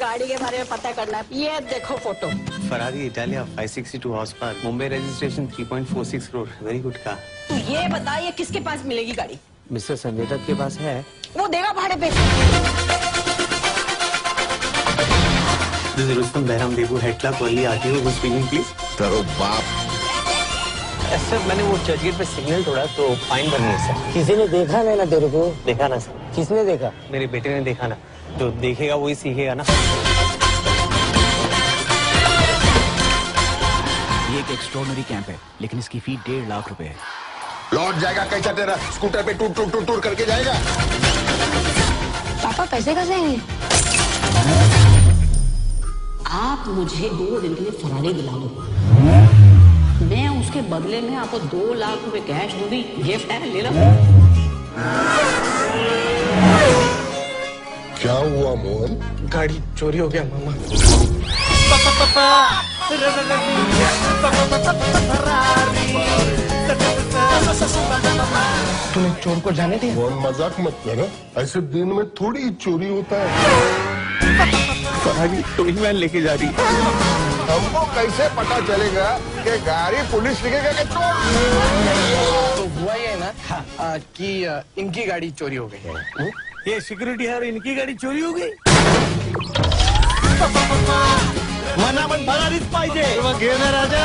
गाड़ी के बारे में पता करना है। ये देखो photo. Ferrari Italia 562 horsepower Mumbai registration 3.46 crore very good का तू ये बता ये किसके पास मिलेगी गाड़ी? मिस्टर संजय दत्त के पास है। वो देगा भाड़े पे। मैंने वो चर्चगेट पे सिग्नल तोड़ा तो फाइन बन गया किसी ने देखा? नहीं ना तेरे देखा ना सर किसने देखा? मेरे बेटे ने देखा ना। जो देखेगा वही सीखेगा ना। ये एक एक्स्ट्रॉर्डनरी कैंप है लेकिन इसकी फ़ी डेढ़ लाख रुपए है। लौट जाएगा कैसा तेरा? स्कूटर पे टूट टूट टूट टूट करके जाएगा। पापा पैसे कहाँ से आएँगे? आप मुझे दो दिन के लिए फरारी दिला दो। मैं उसके बदले में आपको दो लाख रुपए कैश दूँगी। गिफ्ट है ले लो क्या हुआ मोहन? गाड़ी चोरी हो गया मामा। तूने चोर को जाने दिया? मोहन मज़ाक मत करो। ऐसे दिन में थोड़ी चोरी होता है। फरारी टोइंग वैन लेके जा रही है। हमको कैसे पता चलेगा कि गाड़ी पुलिस लिखेगा कि चोर? तो हुआ ये ना आ, कि आ, इनकी गाड़ी चोरी हो गई। है ये सिक्योरिटी है इनकी गाड़ी चोरी हो गई? मनामन फरारीच पाहिजे मग घे राजा।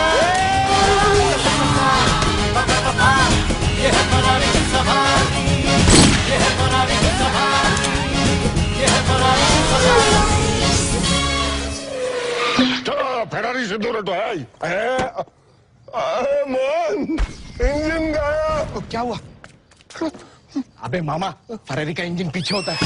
फेरारी से दूर तो है अरे मोहन इंजन गायब क्या हुआ? अबे मामा फरारी का इंजन पीछे होता है।